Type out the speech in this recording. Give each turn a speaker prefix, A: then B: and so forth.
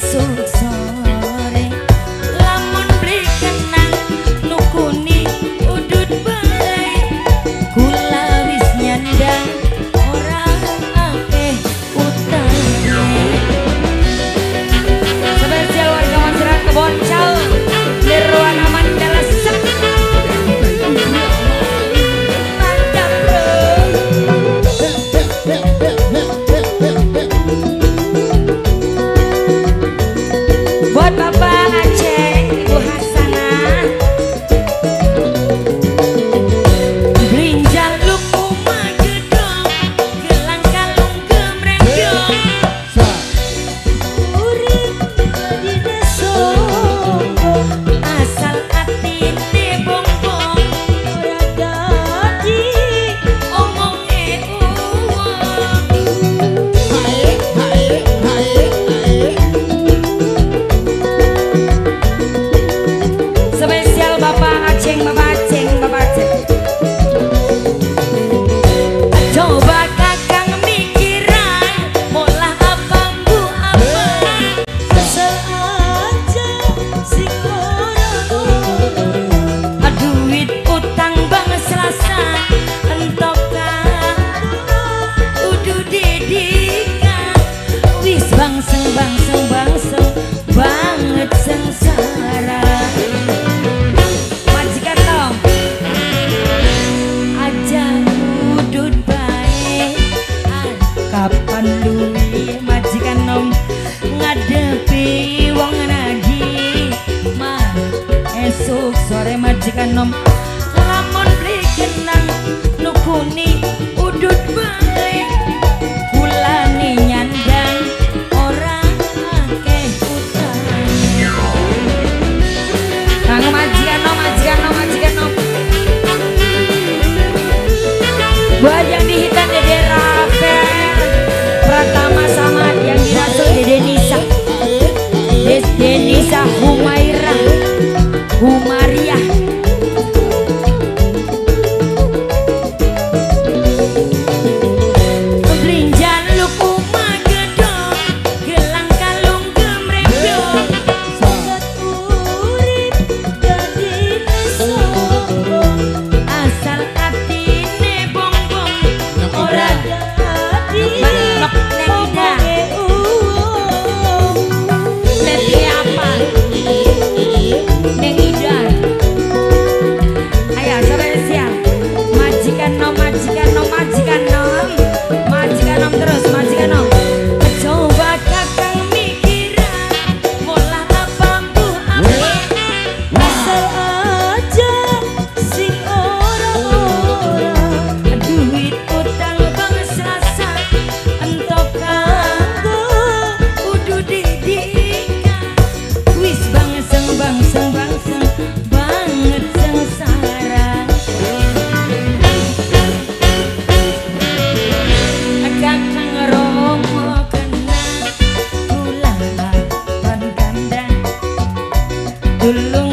A: sore சரணம் the Lord.